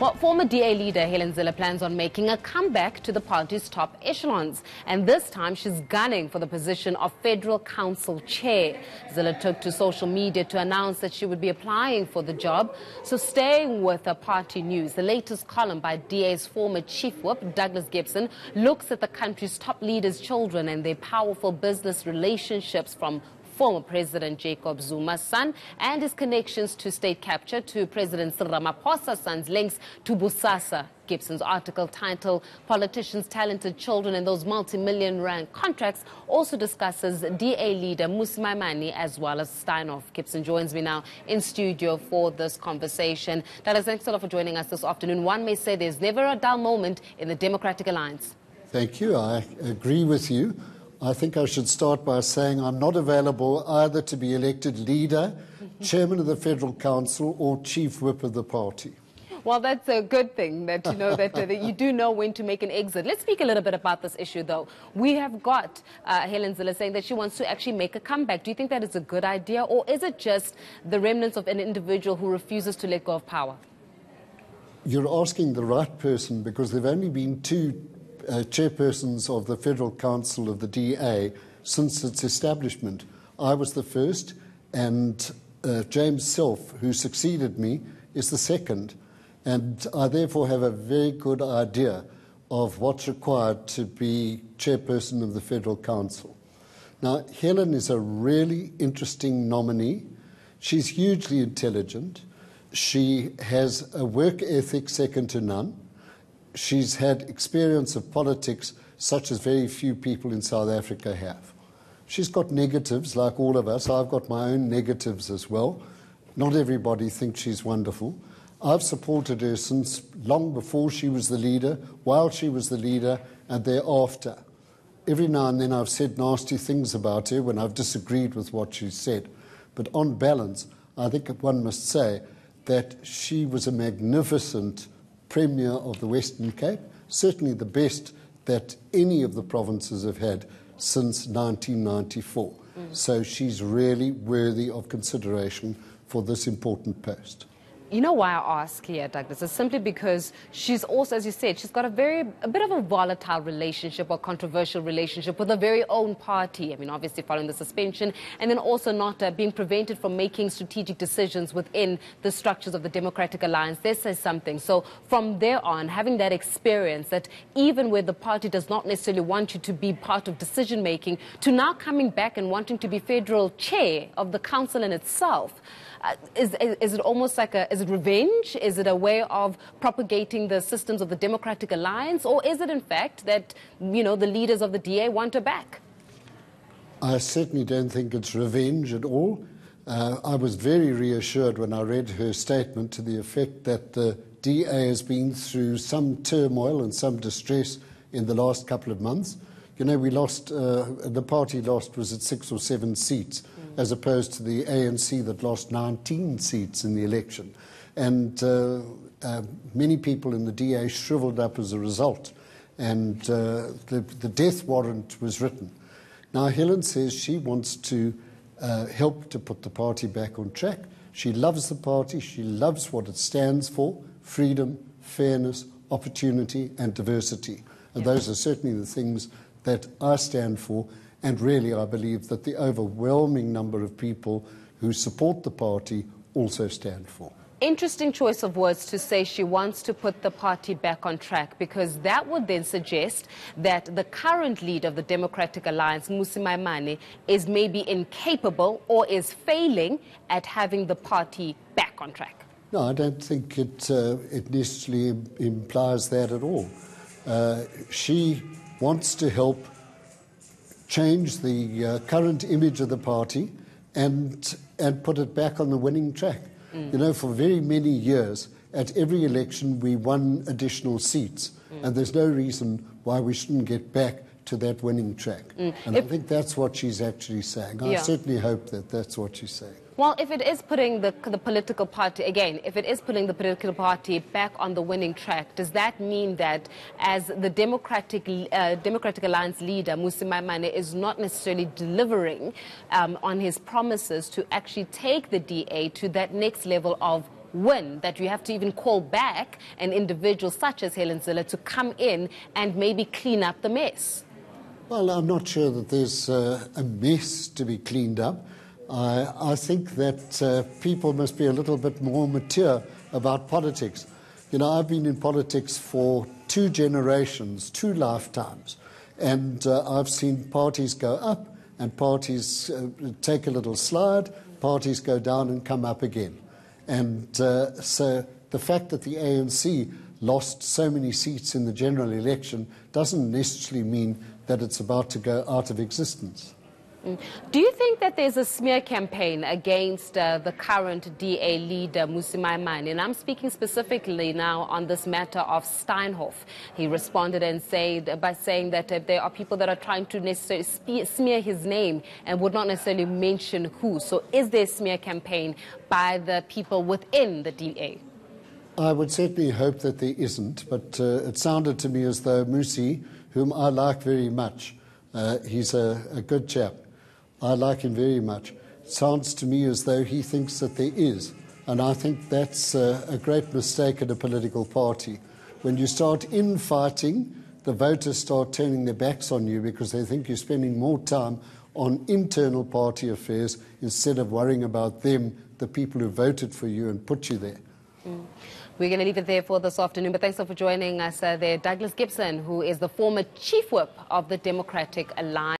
Well, former DA leader Helen Zille plans on making a comeback to the party's top echelons. And this time she's gunning for the position of Federal Council Chair. Zille took to social media to announce that she would be applying for the job. So staying with the party news, the latest column by DA's former chief whip, Douglas Gibson, looks at the country's top leaders' children and their powerful business relationships from former President Jacob Zuma's son and his connections to state capture to President Cyril Ramaphosa's son's links to Bosasa Gibson's article titled Politicians' Talented Children and Those Multi-Million Rand Contracts also discusses DA leader Mmusi Maimane as well as Steinhoff. Gibson joins me now in studio for this conversation. Douglas, thanks a lot for joining us this afternoon. One may say there's never a dull moment in the Democratic Alliance. Thank you. I agree with you. I think I should start by saying I'm not available either to be elected leader, chairman of the Federal Council, or chief whip of the party. Well, that's a good thing that you know that, uh, that, you do know when to make an exit. Let's speak a little bit about this issue, though. We have got uh, Helen Zille saying that she wants to actually make a comeback. Do you think that is a good idea, or is it just the remnants of an individual who refuses to let go of power? You're asking the right person because there have only been two chairpersons of the Federal Council of the DA since its establishment. I was the first, and uh, James Selfe, who succeeded me, is the second. And I therefore have a very good idea of what's required to be chairperson of the Federal Council. Now, Helen is a really interesting nominee. She's hugely intelligent. She has a work ethic second to none she's had experience of politics such as very few people in South Africa have. She's got negatives, like all of us. I've got my own negatives as well. Not everybody thinks she's wonderful. I've supported her since long before she was the leader, while she was the leader, and thereafter. Every now and then I've said nasty things about her when I've disagreed with what she said. But on balance, I think one must say that she was a magnificent Premier of the Western Cape, certainly the best that any of the provinces have had since 1994. Mm. So she's really worthy of consideration for this important post. You know why I ask here, Douglas? It's simply because she's also, as you said, she's got a very, a bit of a volatile relationship or controversial relationship with her very own party. I mean, obviously following the suspension, and then also not uh, being prevented from making strategic decisions within the structures of the Democratic Alliance. This says something. So from there on, having that experience that even where the party does not necessarily want you to be part of decision making, to now coming back and wanting to be federal chair of the council in itself. Uh, is, is, is, it almost like a, is it revenge? Is it a way of propagating the systems of the Democratic Alliance? Or is it in fact that, you know, the leaders of the DA want her back? I certainly don't think it's revenge at all. Uh, I was very reassured when I read her statement to the effect that the DA has been through some turmoil and some distress in the last couple of months. You know, we lost, uh, the party lost, was it six or seven seats. As opposed to the ANC that lost 19 seats in the election. And uh, uh, many people in the DA shriveled up as a result. And uh, the, the, death warrant was written. Now, Helen says she wants to uh, help to put the party back on track. She loves the party, she loves what it stands for freedom, fairness, opportunity, and diversity. And yeah. those are certainly the things that I stand for, and really I believe that the overwhelming number of people who support the party also stand for. Interesting choice of words to say she wants to put the party back on track because that would then suggest that the current leader of the Democratic Alliance, Mmusi Maimane, is maybe incapable or is failing at having the party back on track. No, I don't think it, uh, it necessarily implies that at all. Uh, she wants to help change the uh, current image of the party and, and put it back on the winning track. Mm. You know, for very many years, at every election, we won additional seats, mm. and there's no reason why we shouldn't get back to that winning track. Mm. And if, I think that's what she's actually saying. I certainly hope that that's what she's saying. Well, if it is putting the, the political party, again, if it is putting the political party back on the winning track, does that mean that as the Democratic, uh, Democratic Alliance leader, Mmusi Maimane, is not necessarily delivering um, on his promises to actually take the DA to that next level of win that you have to even call back an individual such as Helen Zille to come in and maybe clean up the mess? Well, I'm not sure that there's uh, a mess to be cleaned up. I, I think that uh, people must be a little bit more mature about politics. You know, I've been in politics for two generations, two lifetimes, and uh, I've seen parties go up and parties uh, take a little slide, parties go down and come up again. And uh, so the fact that the ANC lost so many seats in the general election doesn't necessarily mean that it's about to go out of existence. Mm. Do you think that there's a smear campaign against uh, the current DA leader, Mmusi Maimane? And I'm speaking specifically now on this matter of Steinhoff. He responded and said by saying that uh, there are people that are trying to necessarily smear his name and would not necessarily mention who. So is there a smear campaign by the people within the DA? I would certainly hope that there isn't, but uh, it sounded to me as though Mmusi, whom I like very much, uh, he's a, a good chap I like him very much. Sounds to me as though he thinks that there is. And I think that's a, a great mistake in a political party. When you start infighting, the voters start turning their backs on you because they think you're spending more time on internal party affairs instead of worrying about them, the people who voted for you and put you there. Mm. We're going to leave it there for this afternoon, but thanks for joining us uh, there. Douglas Gibson, who is the former chief whip of the Democratic Alliance.